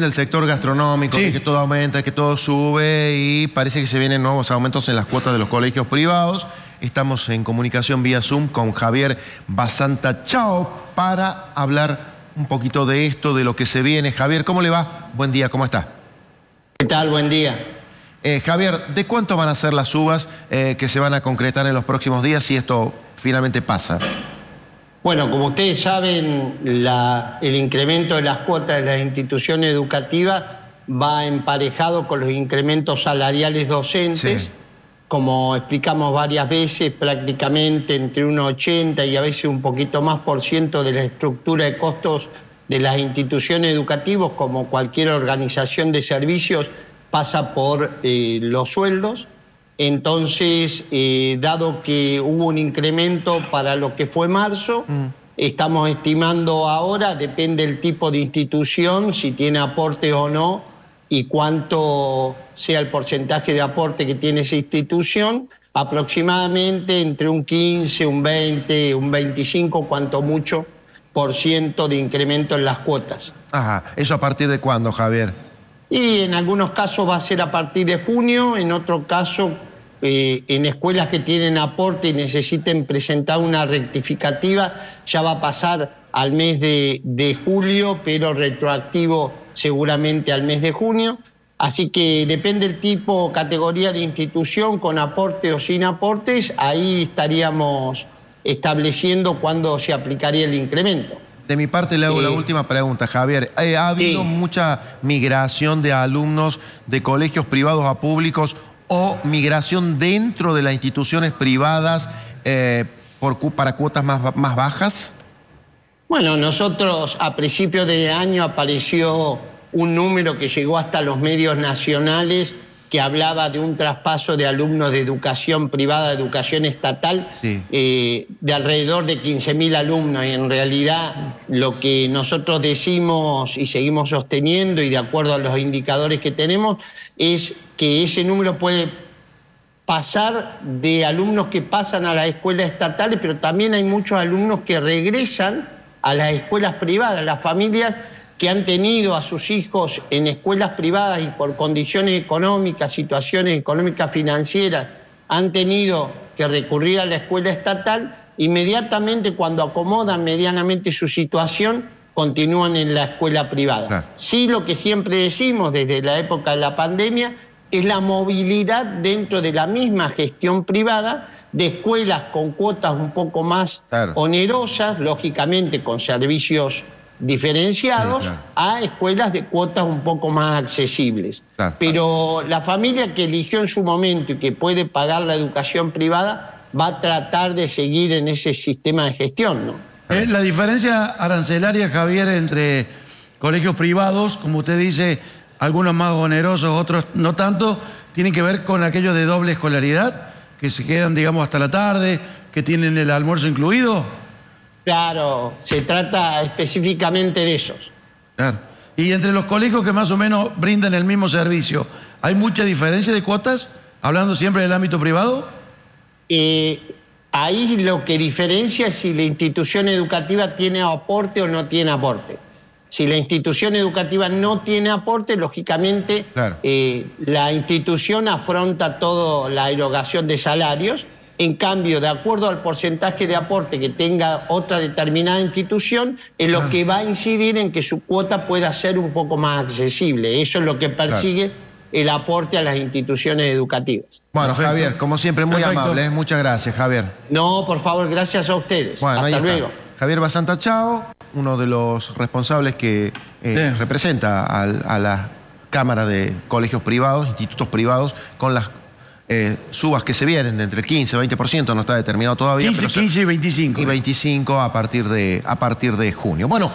dicen del sector gastronómico, Sí. que todo aumenta, que todo sube y parece que se vienen nuevos aumentos en las cuotas de los colegios privados. Estamos en comunicación vía Zoom con Javier Basanta Chao para hablar un poquito de esto, de lo que se viene. Javier, ¿cómo le va? Buen día, ¿cómo está? ¿Qué tal? Buen día. Eh, Javier, ¿de cuánto van a ser las uvas eh, que se van a concretar en los próximos días si esto finalmente pasa? Bueno, como ustedes saben, la- el incremento de las cuotas de las instituciones educativas va emparejado con los incrementos salariales docentes. Sí. Como explicamos varias veces, prácticamente entre un 80 y a veces un poquito más por ciento de la estructura de costos de las instituciones educativas, como cualquier organización de servicios, pasa por eh, los sueldos. Entonces, eh, dado que hubo un incremento para lo que fue marzo, estamos estimando ahora, depende del tipo de institución, si tiene aporte o no, y cuánto sea el porcentaje de aporte que tiene esa institución, aproximadamente entre un 15, un 20, un 25, cuanto mucho, por ciento de incremento en las cuotas. Ajá, ¿eso a partir de cuándo, Javier? Y en algunos casos va a ser a partir de junio, en otro caso eh, en escuelas que tienen aporte y necesiten presentar una rectificativa, ya va a pasar al mes de, de julio, pero retroactivo seguramente al mes de junio. Así que depende del tipo, categoría de institución, con aporte o sin aportes, ahí estaríamos estableciendo cuándo se aplicaría el incremento. De mi parte le hago la última pregunta, Javier. Eh, ¿Ha habido Sí. mucha migración de alumnos de colegios privados a públicos o migración dentro de las instituciones privadas eh, para cuotas más, más bajas? Bueno, nosotros a principios de año apareció un número que llegó hasta los medios nacionales que hablaba de un traspaso de alumnos de educación privada, educación estatal, Sí. eh, de alrededor de 15.000 alumnos. Y en realidad lo que nosotros decimos y seguimos sosteniendo y de acuerdo a los indicadores que tenemos es que ese número puede pasar de alumnos que pasan a las escuelas estatales, pero también hay muchos alumnos que regresan a las escuelas privadas, las familias que han tenido a sus hijos en escuelas privadas y por condiciones económicas, situaciones económicas financieras, han tenido que recurrir a la escuela estatal, inmediatamente cuando acomodan medianamente su situación, continúan en la escuela privada. Claro. Sí, lo que siempre decimos desde la época de la pandemia es la movilidad dentro de la misma gestión privada de escuelas con cuotas un poco más Claro. onerosas, lógicamente con servicios diferenciados, Sí, claro. a escuelas de cuotas un poco más accesibles. Claro. Pero la familia que eligió en su momento y que puede pagar la educación privada va a tratar de seguir en ese sistema de gestión, ¿no? Eh, la diferencia arancelaria, Javier, entre colegios privados, como usted dice, algunos más onerosos, otros no tanto, tiene que ver con aquellos de doble escolaridad, que se quedan, digamos, hasta la tarde, que tienen el almuerzo incluido. Claro, se trata específicamente de esos. Claro. Y entre los colegios que más o menos brindan el mismo servicio, ¿hay mucha diferencia de cuotas? Hablando siempre del ámbito privado. Eh, ahí lo que diferencia es si la institución educativa tiene aporte o no tiene aporte. Si la institución educativa no tiene aporte, lógicamente Claro. eh, la institución afronta toda la erogación de salarios. En cambio, de acuerdo al porcentaje de aporte que tenga otra determinada institución, es lo que va a incidir en que su cuota pueda ser un poco más accesible. Eso es lo que persigue el aporte a las instituciones educativas. Bueno, Perfecto. Javier, como siempre, muy Perfecto. amable. ¿eh? Muchas gracias, Javier. No, por favor, gracias a ustedes. Bueno, ahí Hasta está. luego. Javier Basanta Chao, uno de los responsables que eh, Sí. representa al- a, la Cámara de Colegios Privados, Institutos Privados, con las eh, subas que se vienen de entre el 15 y 20%, no está determinado todavía. 15, pero se- 15 y 25. y 25 a partir de, a partir de junio. Bueno,